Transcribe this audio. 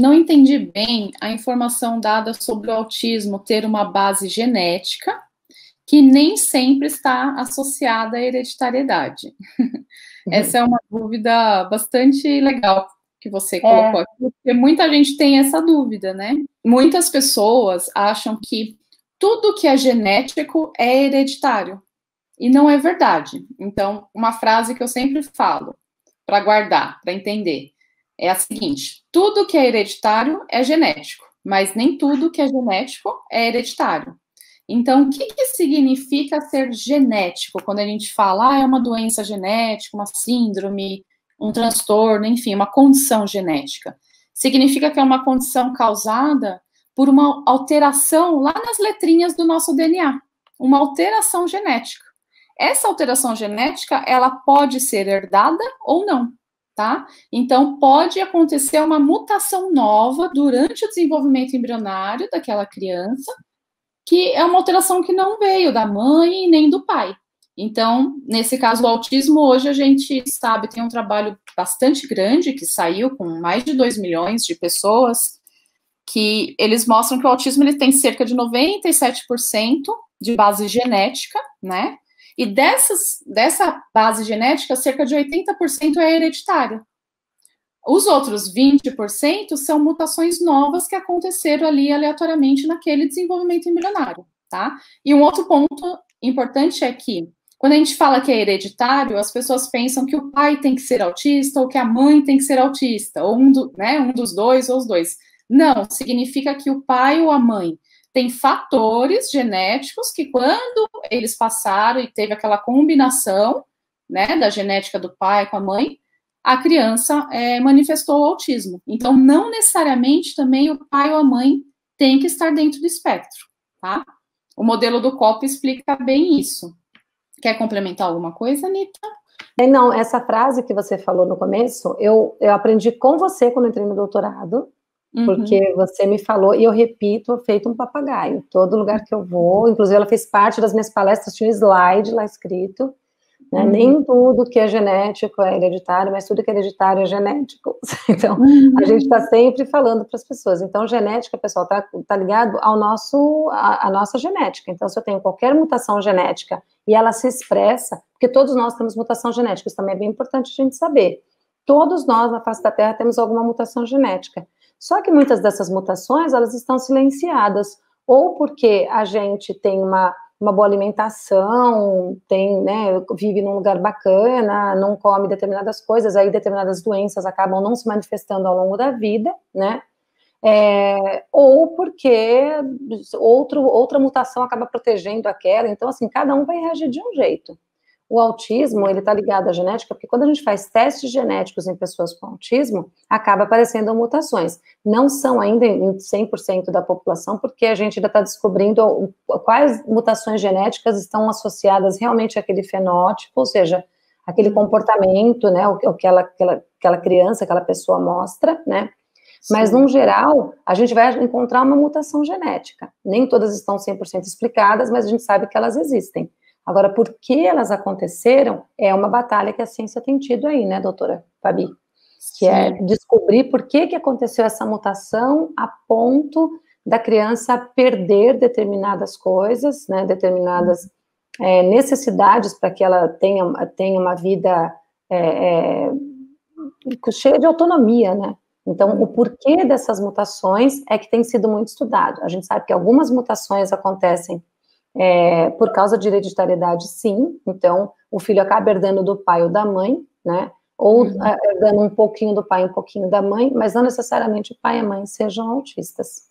não entendi bem a informação dada sobre o autismo ter uma base genética que nem sempre está associada à hereditariedade. Uhum. Essa é uma dúvida bastante legal que você é. colocou aqui, porque muita gente tem essa dúvida, né? Muitas pessoas acham que tudo que é genético é hereditário. E não é verdade. Então, uma frase que eu sempre falo para guardar, para entender, é a seguinte: tudo que é hereditário é genético, mas nem tudo que é genético é hereditário. Então, o que, que significa ser genético? Quando a gente fala, ah, é uma doença genética, uma síndrome, um transtorno, enfim, uma condição genética. Significa que é uma condição causada por uma alteração lá nas letrinhas do nosso DNA, uma alteração genética. Essa alteração genética, ela pode ser herdada ou não, tá? Então, pode acontecer uma mutação nova durante o desenvolvimento embrionário daquela criança, que é uma alteração que não veio da mãe nem do pai. Então, nesse caso, o autismo, hoje a gente sabe, tem um trabalho bastante grande que saiu com mais de 2 milhões de pessoas, que eles mostram que o autismo ele tem cerca de 97% de base genética, né? E dessas, dessa base genética, cerca de 80% é hereditária. Os outros 20% são mutações novas que aconteceram ali aleatoriamente naquele desenvolvimento embrionário, tá? E um outro ponto importante é que quando a gente fala que é hereditário, as pessoas pensam que o pai tem que ser autista ou que a mãe tem que ser autista, ou um, do, né, um dos dois ou os dois. Não, significa que o pai ou a mãe tem fatores genéticos que, quando eles passaram e teve aquela combinação né, da genética do pai com a mãe, a criança é, manifestou o autismo. Então, não necessariamente também o pai ou a mãe tem que estar dentro do espectro, tá? O modelo do COP explica bem isso. Quer complementar alguma coisa, Anitta? É, não, essa frase que você falou no começo, eu, eu aprendi com você quando entrei no doutorado, uhum. porque você me falou, e eu repito, feito um papagaio, todo lugar que eu vou, inclusive ela fez parte das minhas palestras, tinha um slide lá escrito, né? Uhum. Nem tudo que é genético é hereditário, mas tudo que é hereditário é genético. Então, uhum. a gente está sempre falando para as pessoas. Então, genética, pessoal, está tá ligado ao nosso, a, a, nossa genética. Então, se eu tenho qualquer mutação genética e ela se expressa, porque todos nós temos mutação genética, isso também é bem importante a gente saber. Todos nós na face da Terra temos alguma mutação genética. Só que muitas dessas mutações, elas estão silenciadas, ou porque a gente tem uma uma boa alimentação, tem, né, vive num lugar bacana, não come determinadas coisas, aí determinadas doenças acabam não se manifestando ao longo da vida, né? É, ou porque outro, outra mutação acaba protegendo aquela, então assim, cada um vai reagir de um jeito o autismo, ele está ligado à genética, porque quando a gente faz testes genéticos em pessoas com autismo, acaba aparecendo mutações. Não são ainda em 100% da população, porque a gente ainda está descobrindo quais mutações genéticas estão associadas realmente àquele fenótipo, ou seja, aquele uhum. comportamento, né, o, que aquela, aquela, aquela criança, aquela pessoa mostra, né, mas, no geral, a gente vai encontrar uma mutação genética. Nem todas estão 100% explicadas, mas a gente sabe que elas existem. Agora, por que elas aconteceram é uma batalha que a ciência tem tido aí, né, doutora Fabi? Que é Sim. é descobrir por que, que aconteceu essa mutação a ponto da criança perder determinadas coisas, né, determinadas é, necessidades para que ela tenha, tenha uma vida é, é, cheia de autonomia, né? Então, o porquê dessas mutações é que tem sido muito estudado. A gente sabe que algumas mutações acontecem é, por causa de hereditariedade, sim. Então, o filho acaba herdando do pai ou da mãe, né? Ou uhum. É, herdando um pouquinho do pai, um pouquinho da mãe, mas não necessariamente o pai e a mãe sejam autistas.